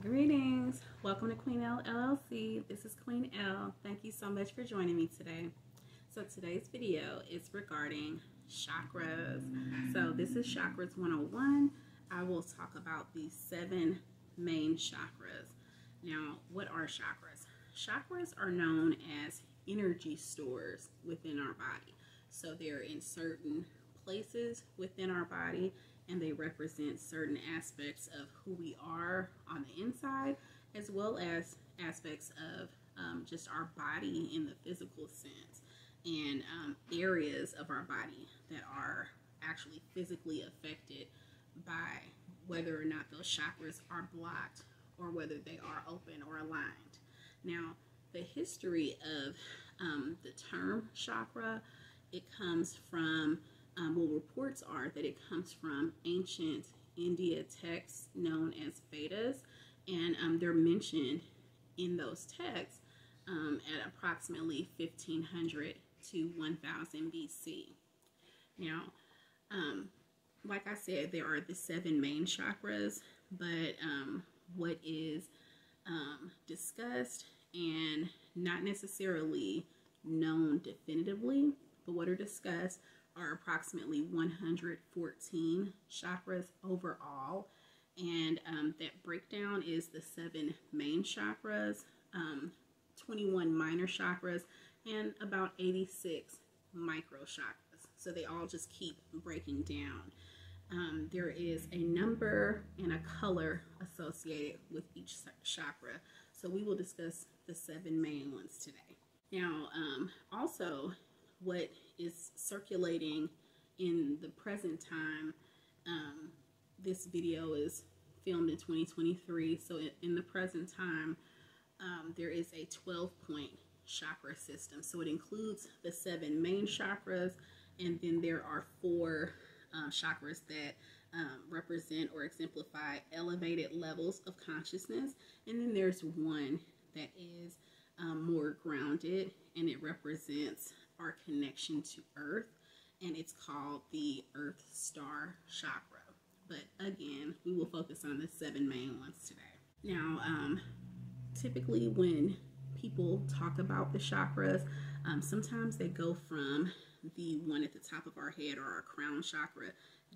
Greetings. Welcome to Queen Elle LLC. This is Queen Elle. Thank you so much for joining me today. So today's video is regarding chakras. So this is Chakras 101. I will talk about the seven main chakras. Now, what are chakras? Chakras are known as energy stores within our body. So they're in certain places within our body and they represent certain aspects of who we are on the inside as well as aspects of um, just our body in the physical sense and um, areas of our body that are actually physically affected by whether or not those chakras are blocked or whether they are open or aligned. Now, the history of um, the term chakra, it comes from um, well, reports are that it comes from ancient India texts known as Vedas, and um, they're mentioned in those texts um, at approximately 1500 to 1000 BC. Now, um, like I said, there are the seven main chakras, but um, what is um, discussed and not necessarily known definitively, but what are discussed are approximately 114 chakras overall. And um, that breakdown is the seven main chakras, um, 21 minor chakras, and about 86 micro chakras. So they all just keep breaking down. Um, there is a number and a color associated with each chakra. So we will discuss the seven main ones today. Now, um, also, what is circulating in the present time. Um, this video is filmed in 2023, so in, in the present time, um, there is a 12 point chakra system. So it includes the seven main chakras, and then there are four uh, chakras that um, represent or exemplify elevated levels of consciousness. And then there's one that is um, more grounded and it represents our connection to Earth, and it's called the Earth Star Chakra. But again, we will focus on the seven main ones today. Now, um, typically when people talk about the chakras, um, sometimes they go from the one at the top of our head or our crown chakra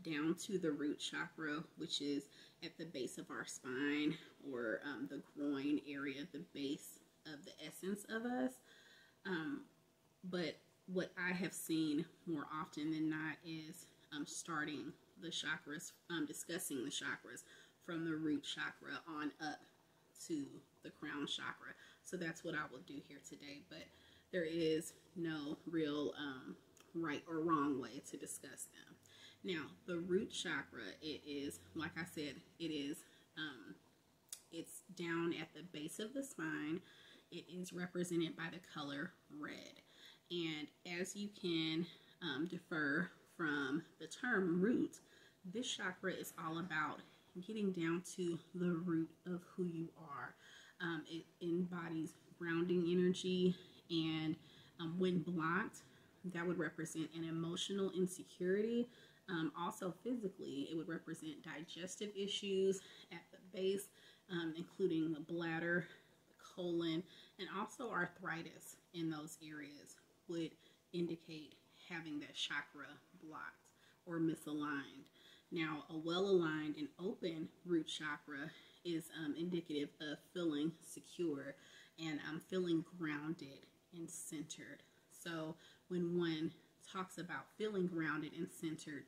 down to the root chakra, which is at the base of our spine or um, the groin area, the base of the essence of us. Um, but what I have seen more often than not is um, starting the chakras, um, discussing the chakras from the root chakra on up to the crown chakra. So that's what I will do here today. But there is no real um, right or wrong way to discuss them. Now, the root chakra, it is, like I said, it is, um, it's down at the base of the spine. It is represented by the color red. And as you can um, defer from the term root, this chakra is all about getting down to the root of who you are. Um, it embodies grounding energy, and um, when blocked, that would represent an emotional insecurity. Um, also, physically, it would represent digestive issues at the base, um, including the bladder, the colon, and also arthritis in those areas would indicate having that chakra blocked or misaligned. Now, a well aligned and open root chakra is um, indicative of feeling secure and I'm um, feeling grounded and centered. So, when one talks about feeling grounded and centered,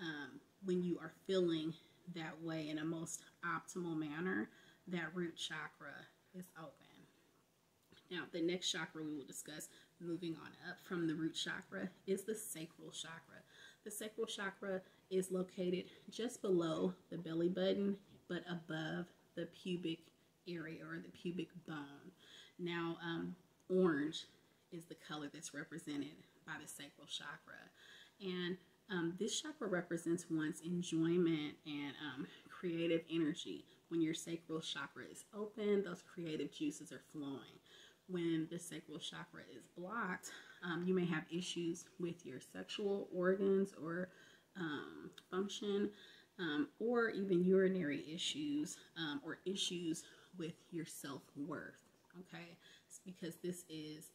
um, when you are feeling that way in a most optimal manner, that root chakra is open. Now, the next chakra we will discuss moving on up from the root chakra is the sacral chakra. The sacral chakra is located just below the belly button but above the pubic area or the pubic bone. Now, um, orange is the color that's represented by the sacral chakra. And um, this chakra represents one's enjoyment and um, creative energy. When your sacral chakra is open, those creative juices are flowing when the sacral chakra is blocked, um, you may have issues with your sexual organs or um, function. um, or even urinary issues um, or issues with your self worth. Okay, it's because this is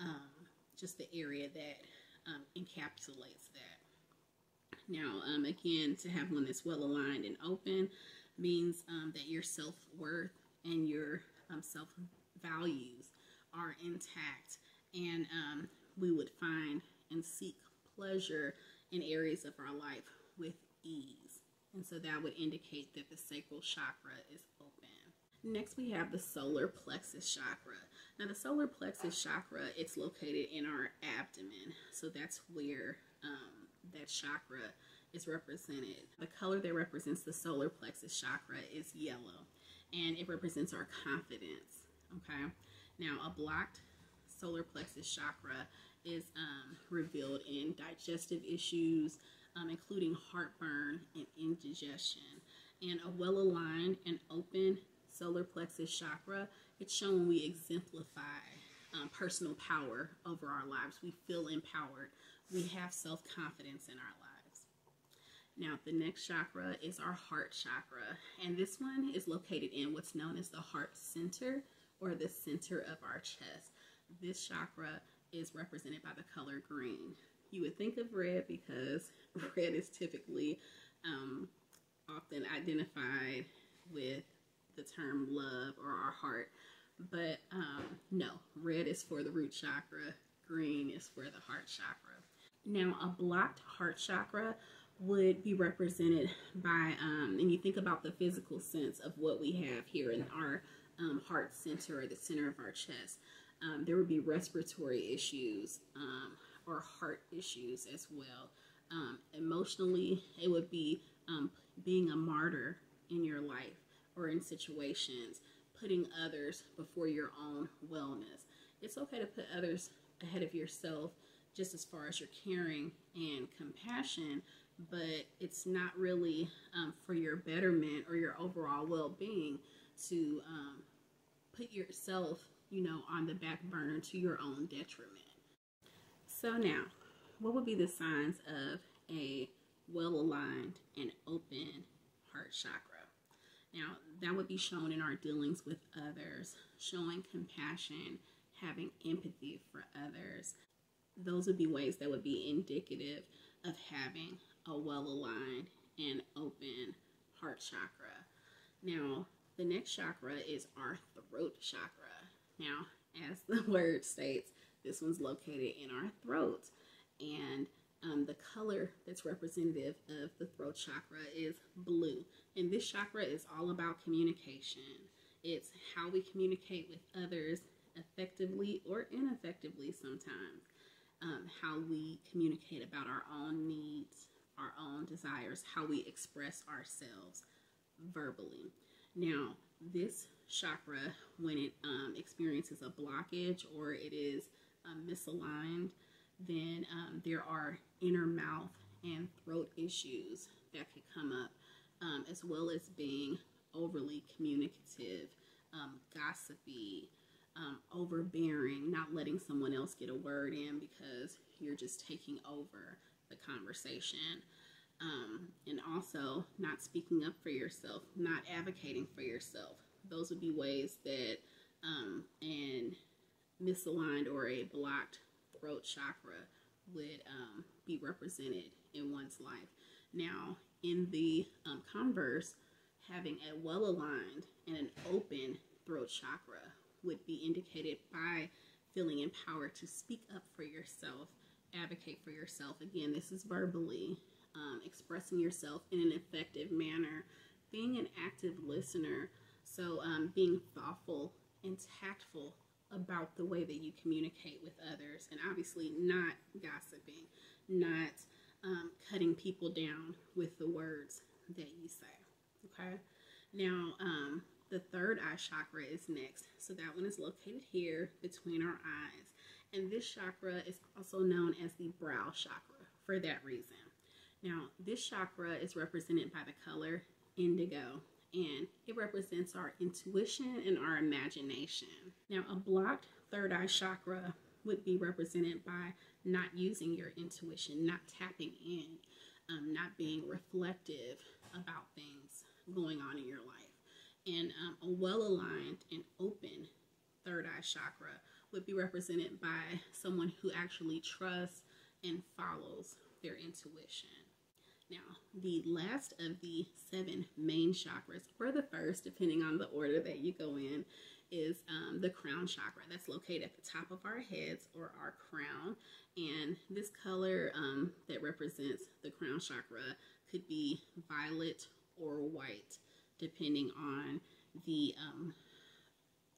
um, just the area that um, encapsulates that. Now, again, to have one that's well aligned and open means that your self worth and your self values are intact, and we would find and seek pleasure in areas of our life with ease. And so that would indicate that the sacral chakra is open. Next, we have the solar plexus chakra. Now, the solar plexus chakra, it's located in our abdomen. So that's where um, that chakra is represented. The color that represents the solar plexus chakra is yellow, and it represents our confidence. Okay. Now, a blocked solar plexus chakra is um, revealed in digestive issues, um, including heartburn and indigestion. And a well aligned and open solar plexus chakra, it's shown we exemplify um, personal power over our lives. We feel empowered, we have self confidence in our lives. Now, the next chakra is our heart chakra, and this one is located in what's known as the heart center or the center of our chest. This chakra is represented by the color green. You would think of red because red is typically um, often identified with the term love or our heart. But um, no, red is for the root chakra, green is for the heart chakra. Now, a blocked heart chakra would be represented by, um, and you think about the physical sense of what we have here in our um, heart center or the center of our chest um, there would be respiratory issues um, or heart issues as well. Um, emotionally, it would be um, being a martyr in your life or in situations, putting others before your own wellness. It's okay to put others ahead of yourself just as far as your caring and compassion, but it's not really um, for your betterment or your overall well being to um, put yourself you know, on the back burner to your own detriment. So now, what would be the signs of a well-aligned and open heart chakra? Now, that would be shown in our dealings with others, showing compassion, having empathy for others. Those would be ways that would be indicative of having a well-aligned and open heart chakra. Now, the next chakra is our throat chakra. Now, as the word states, this one's located in our throat. And um, the color that's representative of the throat chakra is blue. And this chakra is all about communication. It's how we communicate with others effectively or ineffectively sometimes. Um, how we communicate about our own needs, our own desires, how we express ourselves verbally. Now, this chakra, when it um, experiences a blockage or it is um, misaligned, then um, there are inner mouth and throat issues that could come up, um, as well as being overly communicative, um, gossipy, um, overbearing, not letting someone else get a word in because you're just taking over the conversation. Um, and also not speaking up for yourself, not advocating for yourself. Those would be ways that um, an misaligned or a blocked throat chakra would um, be represented in one's life. Now, in the um, converse, having a well aligned and an open throat chakra would be indicated by feeling empowered to speak up for yourself, advocate for yourself. Again, this is verbally um, expressing yourself in an effective manner, being an active listener. So, um, being thoughtful and tactful about the way that you communicate with others, and obviously not gossiping, not um, cutting people down with the words that you say. Okay, now um, the third eye chakra is next. So, that one is located here between our eyes, and this chakra is also known as the brow chakra for that reason. Now, this chakra is represented by the color indigo, and it represents our intuition and our imagination. Now, a blocked third eye chakra would be represented by not using your intuition, not tapping in. um, not being reflective about things going on in your life. And um, a well aligned and open third eye chakra would be represented by someone who actually trusts and follows their intuition. Now, the last of the seven main chakras, or the first, depending on the order that you go in, is um, the crown chakra. That's located at the top of our heads or our crown. And this color um, that represents the crown chakra could be violet or white, depending on the um,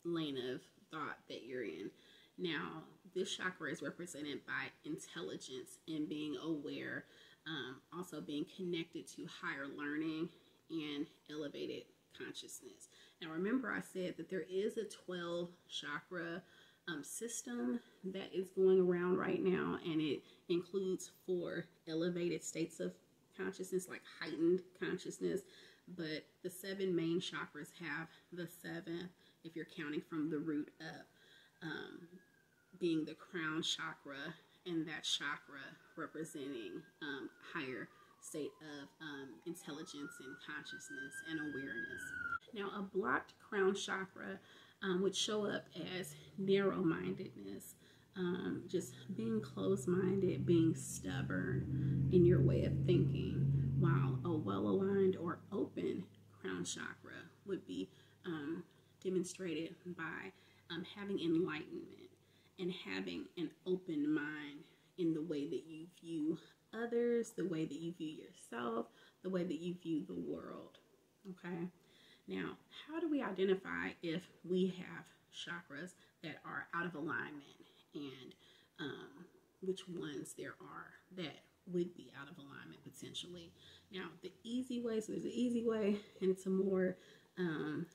lane of thought that you're in. Now, this chakra is represented by intelligence and being aware, um, also being connected to higher learning and elevated consciousness. Now, remember, I said that there is a 12 chakra um, system that is going around right now, and it includes four elevated states of consciousness, like heightened consciousness. But the seven main chakras have the seven, if you're counting from the root up um, being the crown chakra and that chakra representing um, higher state of um, intelligence and consciousness and awareness. Now, a blocked crown chakra um, would show up as narrow-mindedness, um, just being closed-minded, being stubborn in your way of thinking, while a well-aligned or open crown chakra would be um, demonstrated by um, having enlightenment and having an open mind in the way that you view others, the way that you view yourself, the way that you view the world. Okay. Now, how do we identify if we have chakras that are out of alignment and um, which ones there are that would be out of alignment potentially? Now, the easy way, so there's an easy way and it's a more um,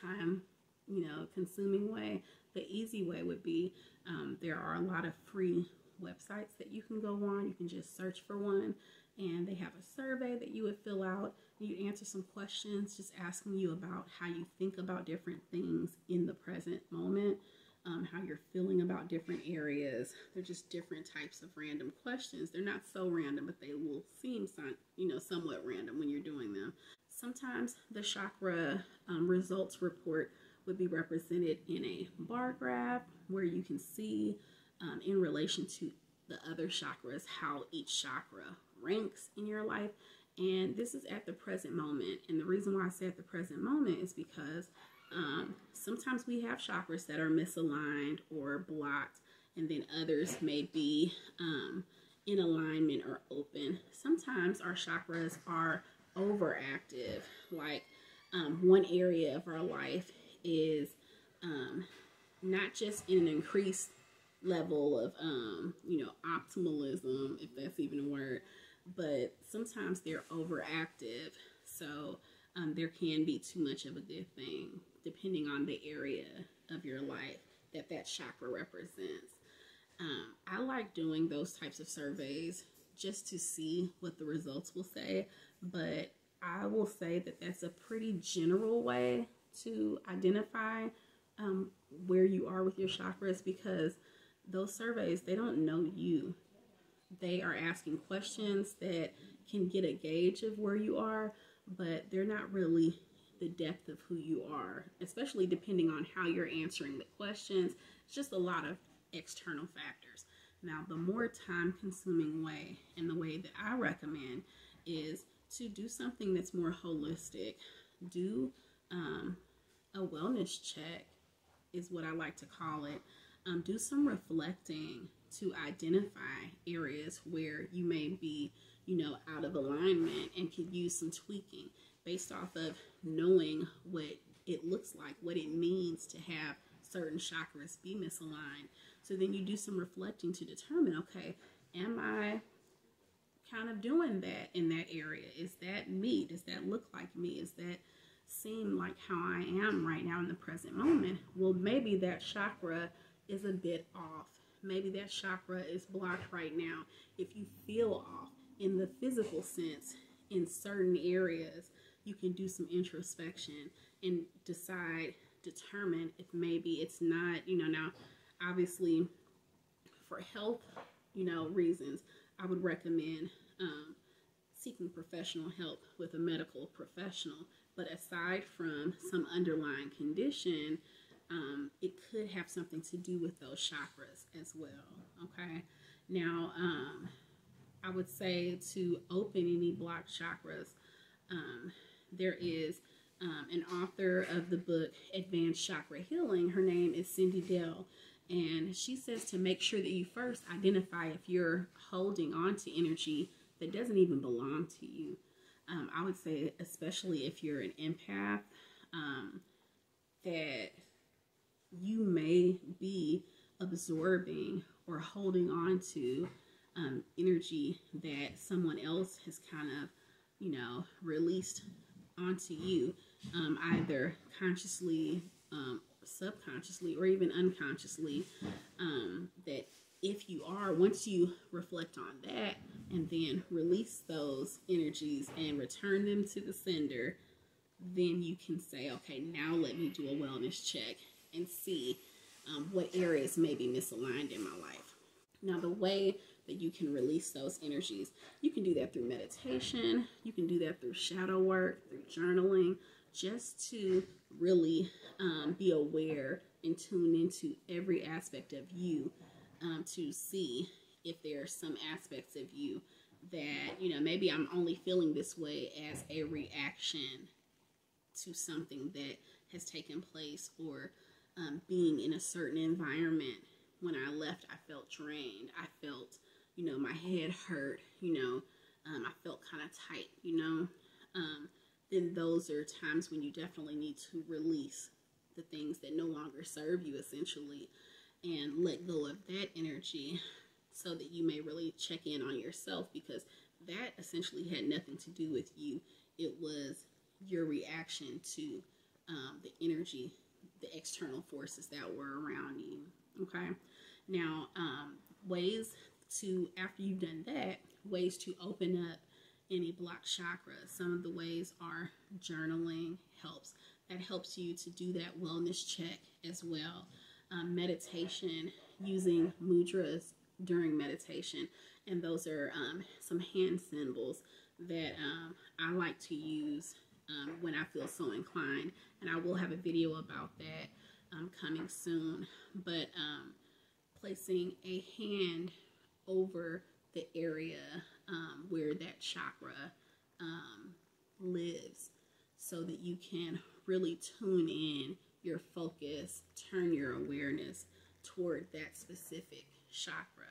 time you know, consuming way. The easy way would be um, there are a lot of free websites that you can go on. You can just search for one and they have a survey that you would fill out. You answer some questions just asking you about how you think about different things in the present moment, um, how you're feeling about different areas. They're just different types of random questions. They're not so random, but they will seem some, you know, somewhat random when you're doing them. Sometimes the chakra um, results report would be represented in a bar graph where you can see um, in relation to the other chakras how each chakra ranks in your life. And this is at the present moment. And the reason why I say at the present moment is because um, sometimes we have chakras that are misaligned or blocked, and then others may be um, in alignment or open. Sometimes our chakras are overactive, like um, one area of our life is um, not just in an increased level of, um, you know, optimalism, if that's even a word, but sometimes they're overactive. So um, there can be too much of a good thing, depending on the area of your life that that chakra represents. Um, I like doing those types of surveys just to see what the results will say, but I will say that that's a pretty general way to identify um, where you are with your chakras because those surveys, they don't know you. They are asking questions that can get a gauge of where you are, but they're not really the depth of who you are, especially depending on how you're answering the questions. It's just a lot of external factors. Now, the more time consuming way and the way that I recommend is to do something that's more holistic. Do um, a wellness check, is what I like to call it. Um, do some reflecting to identify areas where you may be, you know, out of alignment and could use some tweaking based off of knowing what it looks like, what it means to have certain chakras be misaligned. So then you do some reflecting to determine, okay, am I kind of doing that in that area? Is that me? Does that look like me? Is that seem like how I am right now in the present moment, well, maybe that chakra is a bit off. Maybe that chakra is blocked right now. If you feel off in the physical sense in certain areas, you can do some introspection and decide, determine if maybe it's not, you know, now obviously for health, you know, reasons, I would recommend um, seeking professional help with a medical professional. But aside from some underlying condition, um, it could have something to do with those chakras as well. Okay. Now, um, I would say to open any blocked chakras, um, there is um, an author of the book Advanced Chakra Healing. Her name is Cyndi Dale. And she says to make sure that you first identify if you're holding on to energy that doesn't even belong to you. Um, I would say, especially if you're an empath, um, that you may be absorbing or holding on to um, energy that someone else has kind of, you know, released onto you, um, either consciously, um, subconsciously, or even unconsciously. Um, that if you are, once you reflect on that and then release those energies and return them to the sender, then you can say, okay, now let me do a wellness check and see um, what areas may be misaligned in my life. Now, the way that you can release those energies, you can do that through meditation, you can do that through shadow work, through journaling, just to really um, be aware and tune into every aspect of you um, to see if there are some aspects of you that, you know, maybe I'm only feeling this way as a reaction to something that has taken place or um, being in a certain environment. When I left, I felt drained. I felt, you know, my head hurt. You know, um, I felt kind of tight. You know, um, then those are times when you definitely need to release the things that no longer serve you, essentially, and let go of that energy so that you may really check in on yourself because that essentially had nothing to do with you. It was your reaction to um, the energy the external forces that were around you. Okay. Now, um, ways to, after you've done that, ways to open up any blocked chakras. Some of the ways are journaling helps. That helps you to do that wellness check as well. Um, meditation, using mudras during meditation. And those are um, some hand symbols that um, I like to use um, when I feel so inclined. And I will have a video about that um, coming soon. But um, placing a hand over the area um, where that chakra lives so that you can really tune in your focus, turn your awareness toward that specific chakra.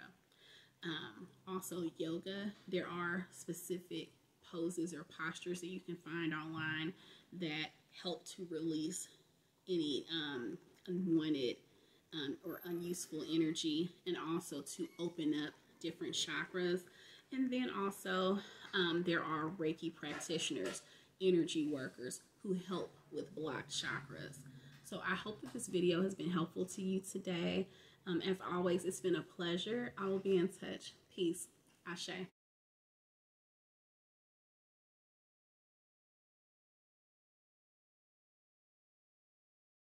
Um, also, yoga, there are specific poses or postures that you can find online that help to release any um, unwanted um, or unuseful energy and also to open up different chakras. And then also, um, there are Reiki practitioners, energy workers who help with blocked chakras. So I hope that this video has been helpful to you today. Um, as always, it's been a pleasure. I will be in touch. Peace. Ashe.